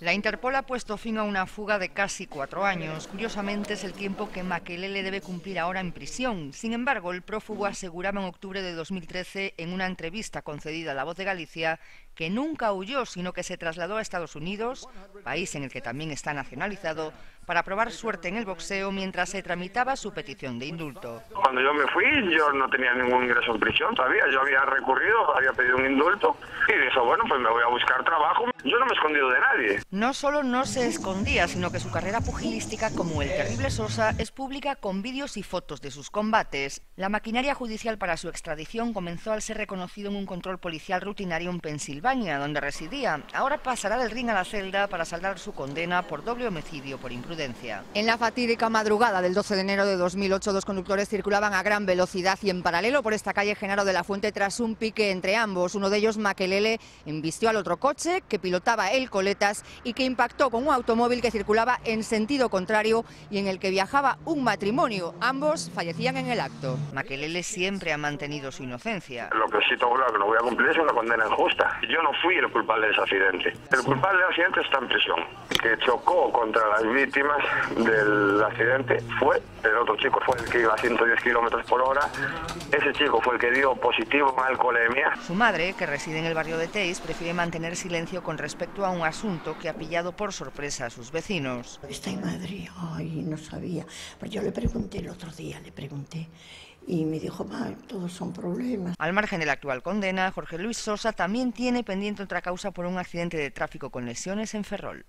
La Interpol ha puesto fin a una fuga de casi cuatro años. Curiosamente es el tiempo que Makelele debe cumplir ahora en prisión. Sin embargo, el prófugo aseguraba en octubre de 2013 en una entrevista concedida a La Voz de Galicia que nunca huyó, sino que se trasladó a Estados Unidos, país en el que también está nacionalizado, para probar suerte en el boxeo mientras se tramitaba su petición de indulto. Cuando yo me fui, yo no tenía ningún ingreso en prisión todavía. Yo había recurrido, había pedido un indulto y dije, bueno, pues me voy a buscar trabajo. Yo no me he escondido de nadie. No solo no se escondía, sino que su carrera pugilística como el terrible Sosa es pública con vídeos y fotos de sus combates. La maquinaria judicial para su extradición comenzó al ser reconocido en un control policial rutinario en Pensilvania, donde residía. Ahora pasará del ring a la celda para saldar su condena por doble homicidio por imprudencia. En la fatídica madrugada del 12 de enero de 2008, dos conductores circulaban a gran velocidad y en paralelo por esta calle Genaro de la Fuente tras un pique entre ambos. Uno de ellos, Maquelele, embistió al otro coche que pilotaba el Coletas y que impactó con un automóvil que circulaba en sentido contrario y en el que viajaba un matrimonio. Ambos fallecían en el acto. Maquelele siempre ha mantenido su inocencia. Lo que sí tengo claro que no voy a cumplir es una condena injusta. Yo no fui el culpable de ese accidente. El culpable del accidente está en prisión. Que chocó contra las víctimas del accidente fue el otro chico, fue el que iba a 110 kilómetros por hora. Ese chico fue el que dio positivo en alcoholemia. Su madre, que reside en el barrio de Teis, prefiere mantener silencio con respecto a un asunto que ha pillado por sorpresa a sus vecinos. Está en Madrid, ay, no sabía. Pues yo le pregunté el otro día, le pregunté, y me dijo, todos son problemas. Al margen de la actual condena, Jorge Luis Sosa también tiene pendiente otra causa por un accidente de tráfico con lesiones en Ferrol.